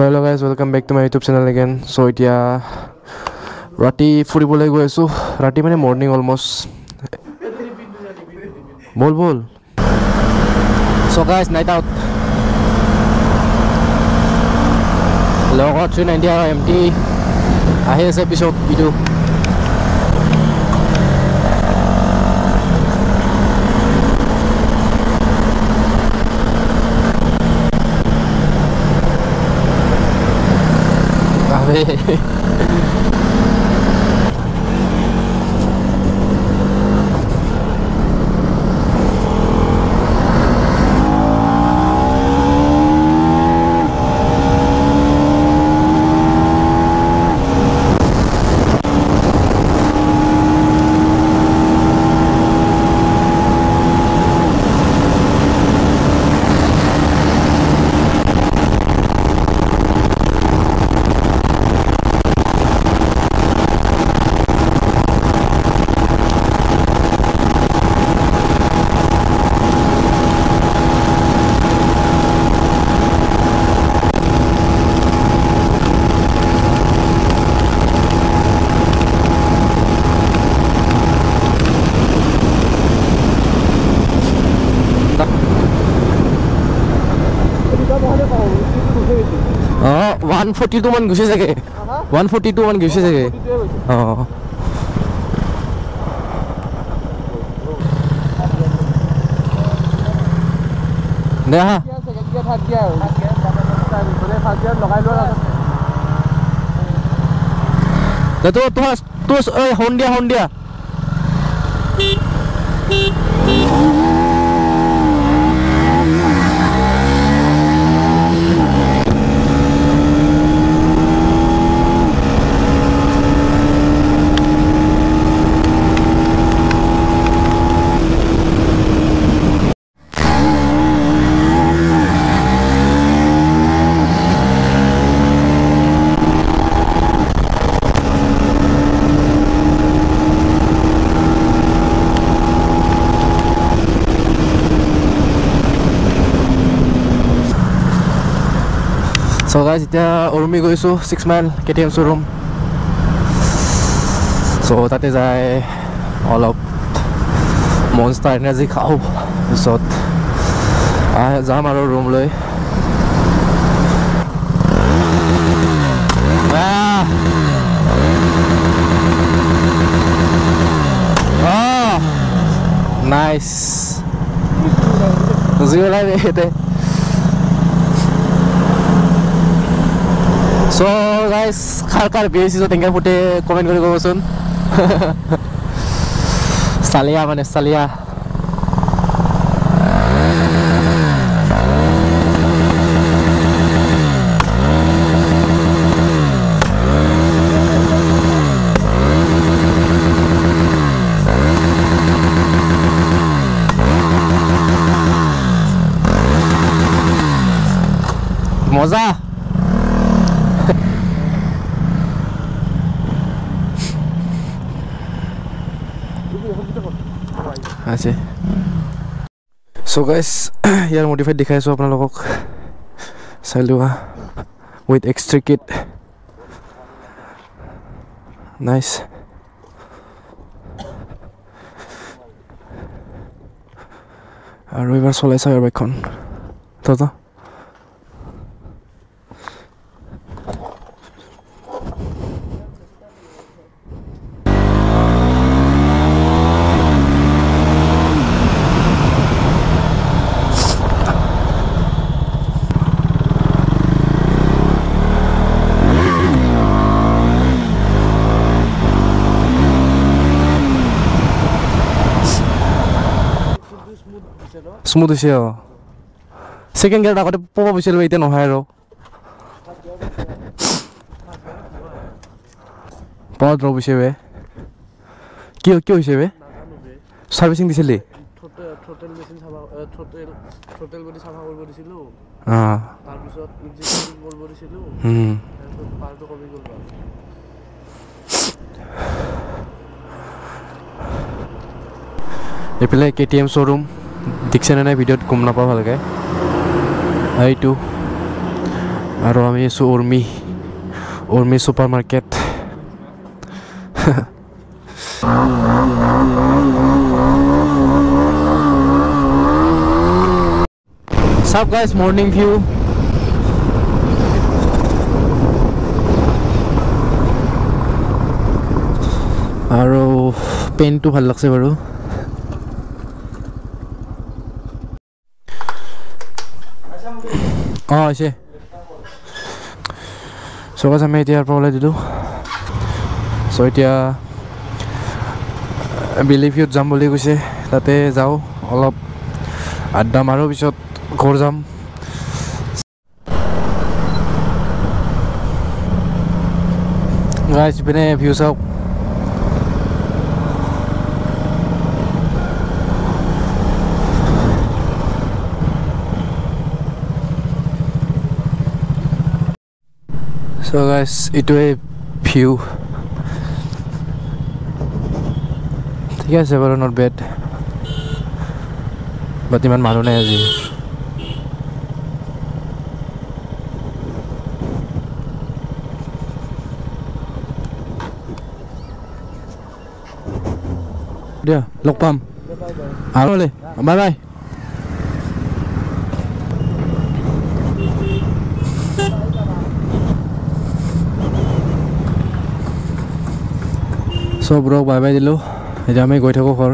So' hello' guys welcome back to my YouTube channel again so' এতিয়া ৰাতি ফুৰিবলৈ গৈ আছোঁ। ৰাতি মানে মৰ্ণিং অলমষ্ট ব'ল ব'ল। চ' গাইজ নাইট আউট লগত থ্ৰী নাইণ্টি এম টি। আহি আছে পিছত ইটো me. ওৱান ফৰ্টি টু মান গুচি চাগে ওৱান ফৰ্টি টু মান গুচি চাগে অঁ দে আহা দে তোৰ তোমাৰ তোৰ ঐ হৰ্ণ দিয়া হৰ্ণ দিয়া চ' গাইজ এতিয়া উৰুমি গৈছোঁ six mile K T M showroom so' তাতে যাই অলপ মনষ্টাৰ এনাৰ্জি খাওঁ তাৰপিছত আহ যাম আৰু ৰুমলৈ নাইচ জিঅ' ইয়াতে চ' গাইজ কাৰ কাৰ বি এছ টেংকাৰ ফুটে কমেণ্ট কৰি ক'বচোন। চালিয়া মানে চালিয়া মজা। আছে চ' গাইজ ইয়াৰ মডিফাইড দেখাই আছোঁ আপোনালোকক চাই লোৱা উইথ এক্সট্ৰা কিট নাইচ আৰু এইবাৰ চলাই চাওঁ বাইকখন তহঁত স্মুথ হৈছে অঁ। ছেকেণ্ড গিয়াৰত আগতে পব বিচাৰিলোঁ এতিয়া নহয় আৰু। পাৱাৰ ড্ৰপ হৈছে বে। কি কি হৈছে বে? ছাৰ্ভিচিং দিছিলি? এইফালে কে টি এম শ্ব'ৰুম দেখিছেনে নাই ভিডিঅ'ত গম নাপাওঁ ভালকৈ এইটো আৰু আমি আছোঁ উৰ্মি উৰ্মি ছুপাৰ মাৰ্কেট চাওক গাইজ মৰ্ণিং ভিউ আৰু পেইণ্টটো ভাল লাগছে বাৰু অঁ হৈছে চৌকাছ আমি এতিয়াৰ পৰা ওলাই দিলোঁ চ' এতিয়া বিলিভিউত যাম বুলি কৈছে তাতে যাওঁ অলপ আড্ডা মাৰোঁ পিছত ঘৰ যাম। গাইজ ইপিনে ভিউ চাওক চ' গাইজ এইটোৱে ভিউ ঠিকে আছে বাৰু নট বেড বাট ইমান মানুহ নাই আজি দিয়া লগ পাম আৰু বাই বাই চব ৰক বাই বাই দিলোঁ। এতিয়া আমি গৈ থাকোঁ ঘৰ।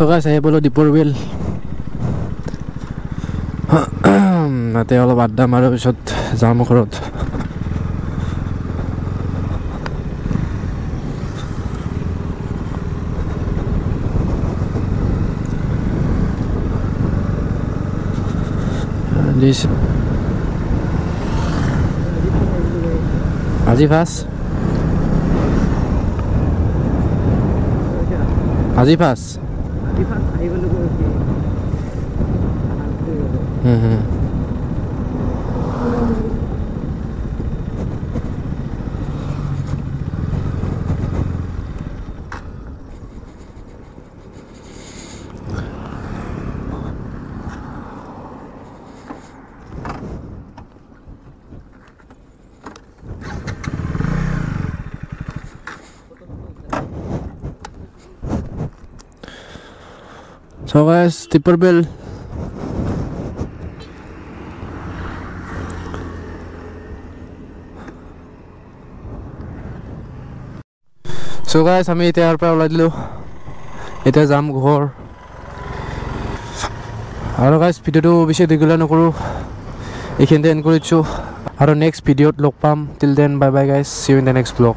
চকাই চাই বোলো দীপৰ বিল। তাতে অলপ আড্ডা মাৰাৰ পিছত যাম ঘৰত। দিছ- আজি ফাৰ্ষ্ট? আজি ফাৰ্ষ্ট? ಹ್ಞೂ ಹ್ಞೂ So guys, tipper bill. So guys, আমি এতিয়া ইয়াৰ পৰা ওলাই দিলোঁ এতিয়া যাম ঘৰ আৰু গাইজ ভিডিঅ'টো বেছি দীঘলীয়া নকৰোঁ এইখিনিতে এণ্ড কৰি দিছোঁ আৰু নেক্সট ভিডিঅ'ত লগ পাম till then bye bye guys see you in the next vlog